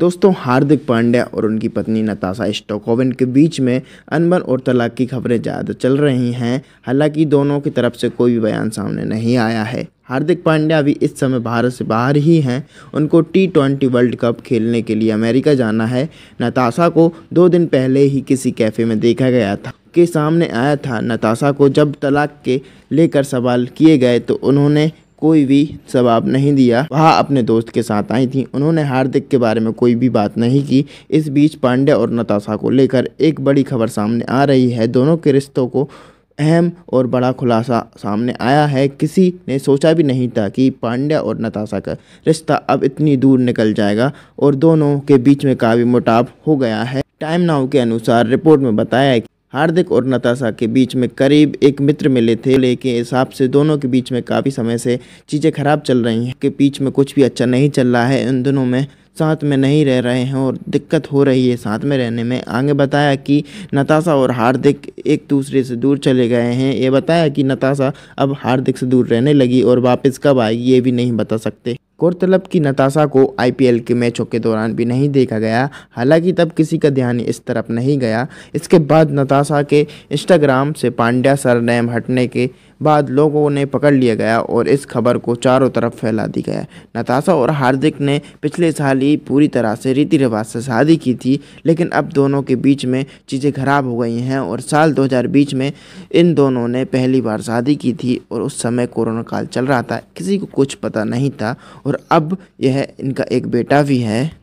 दोस्तों, हार्दिक पांड्या और उनकी पत्नी नताशा स्टॉकहोवन के बीच में अनबन और तलाक की खबरें ज़्यादा चल रही हैं। हालाँकि दोनों की तरफ़ से कोई भी बयान सामने नहीं आया है। हार्दिक पांड्या अभी इस समय भारत से बाहर ही हैं। उनको टी ट्वेंटी वर्ल्ड कप खेलने के लिए अमेरिका जाना है। नताशा को दो दिन पहले ही किसी कैफ़े में देखा गया था। के सामने आया था नताशा को जब तलाक के लेकर सवाल किए गए तो उन्होंने कोई भी जवाब नहीं दिया। वह अपने दोस्त के साथ आई थी। उन्होंने हार्दिक के बारे में कोई भी बात नहीं की। इस बीच पांड्या और नताशा को लेकर एक बड़ी खबर सामने आ रही है। दोनों के रिश्तों को अहम और बड़ा खुलासा सामने आया है। किसी ने सोचा भी नहीं था कि पांड्या और नताशा का रिश्ता अब इतनी दूर निकल जाएगा और दोनों के बीच में काफ़ी मुटाव हो गया है। टाइम नाउ के अनुसार रिपोर्ट में बताया है हार्दिक और नताशा के बीच में करीब एक मित्र मिले थे, लेकिन हिसाब से दोनों के बीच में काफ़ी समय से चीज़ें खराब चल रही हैं। के बीच में कुछ भी अच्छा नहीं चल रहा है, इन दोनों में साथ में नहीं रह रहे हैं और दिक्कत हो रही है साथ में रहने में। आगे बताया कि नताशा और हार्दिक एक दूसरे से दूर चले गए हैं। ये बताया कि नताशा अब हार्दिक से दूर रहने लगी और वापस कब आएगी, ये भी नहीं बता सकते। गौरतलब की नताशा को आईपीएल के मैचों के दौरान भी नहीं देखा गया। हालाँकि तब किसी का ध्यान इस तरफ़ नहीं गया। इसके बाद नताशा के इंस्टाग्राम से पांड्या सरनेम हटने के बाद लोगों ने पकड़ लिया गया और इस खबर को चारों तरफ़ फैला दी गया। नताशा और हार्दिक ने पिछले साल ही पूरी तरह से रीति रिवाज से शादी की थी, लेकिन अब दोनों के बीच में चीज़ें खराब हो गई हैं और साल 2020 में इन दोनों ने पहली बार शादी की थी और उस समय कोरोना काल चल रहा था। किसी को कुछ पता नहीं था और अब यह इनका एक बेटा भी है।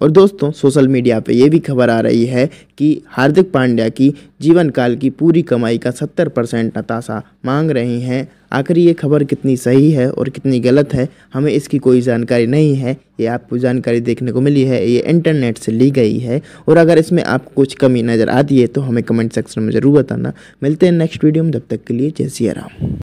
और दोस्तों, सोशल मीडिया पे ये भी खबर आ रही है कि हार्दिक पांड्या की जीवन काल की पूरी कमाई का सत्तर परसेंट नताशा मांग रही हैं। आखिर ये खबर कितनी सही है और कितनी गलत है, हमें इसकी कोई जानकारी नहीं है। ये आपको जानकारी देखने को मिली है, ये इंटरनेट से ली गई है। और अगर इसमें आपको कुछ कमी नज़र आती है तो हमें कमेंट सेक्शन में ज़रूर बताना। मिलते हैं नेक्स्ट वीडियो में जब तक के लिए जय सिया राम।